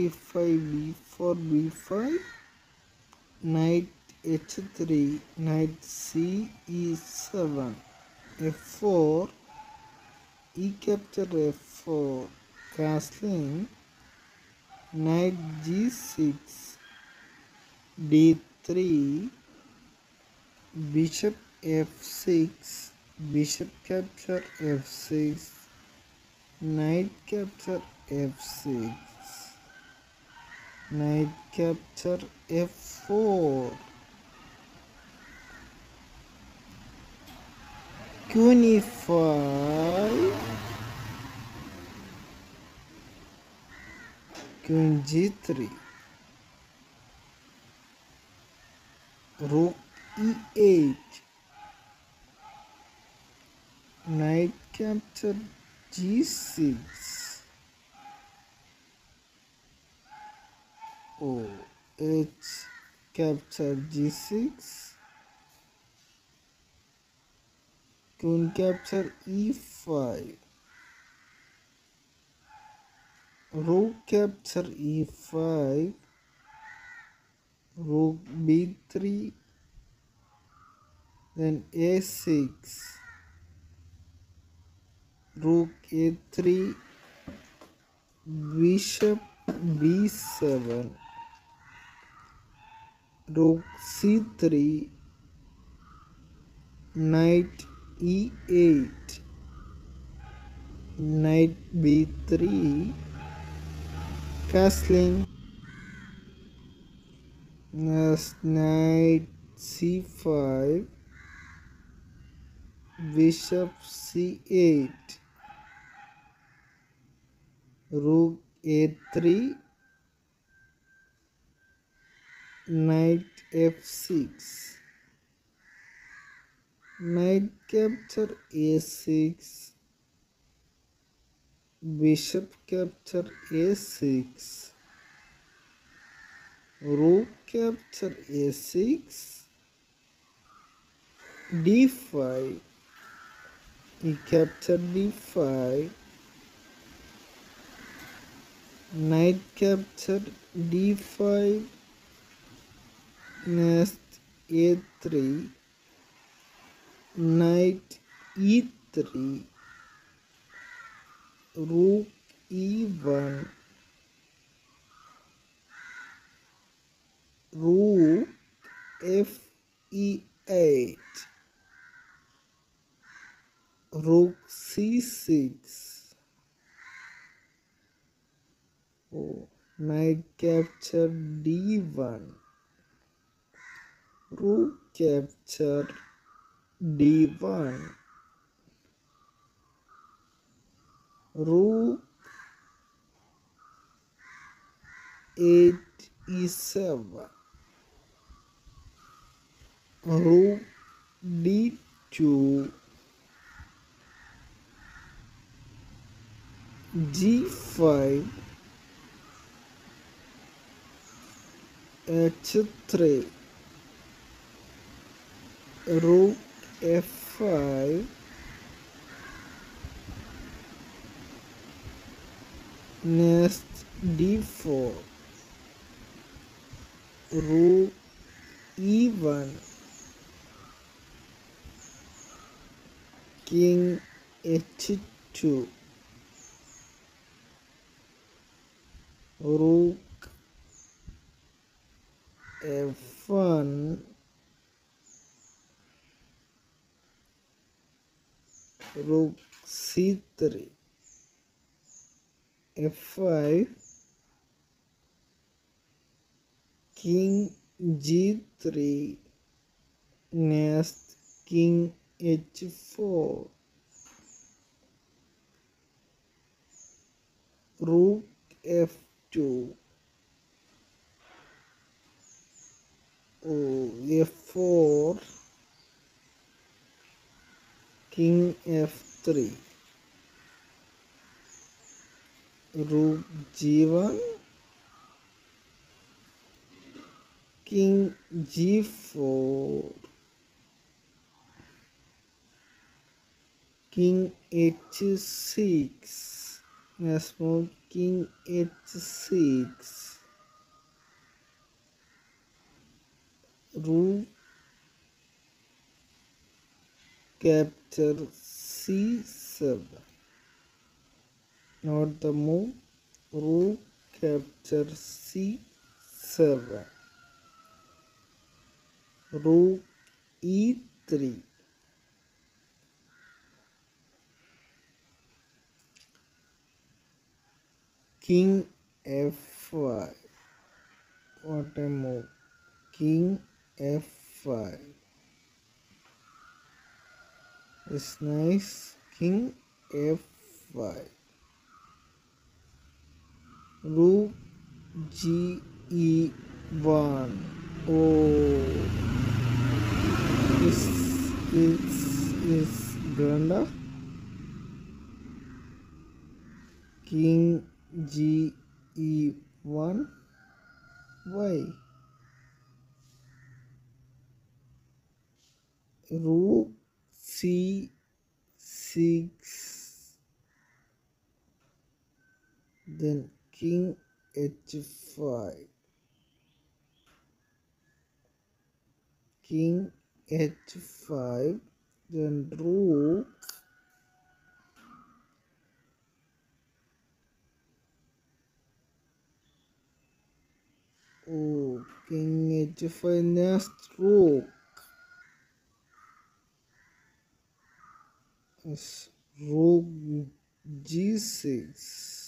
e5 b4 b5 knight h3 knight c e7 f4 e capture f4 castling knight g6 d3 bishop f6 bishop capture f6 knight capture f6 knight capture f4 queen e5 queen g3 rook e8 knight capture g6 oh h capture g6 queen capture e5 rook capture e5 rook b3 then a6 rook a3 bishop b7 rook c3 knight e8 knight b3 castling next knight uh, c5 bishop c8 rook a3 knight f6 knight capture a6 bishop capture a6 rook capture a6 d5 he captured d5 knight captured d5 next a3 knight e3 rook e1 rook f e8 rook c6 oh knight capture d1 rook capture d1 rook 8 e7 rook d2 g5 h3 rook f5 next d4 rook e1 king h2 rook f1 rook c3 f5 king g3 next king h4 rook f2 oh, f4 king f3 rook g1 king g4 king h6 let's king h6 rook capture c7 not the move. Rook capture c7 rook e3 king f5 what a move. King f5 it's nice. King f5 rook g e1 oh. This is is blunder king g e1 why? Rook c6 then king h5 king h5 then rook oh king h5 next rook yes rook g6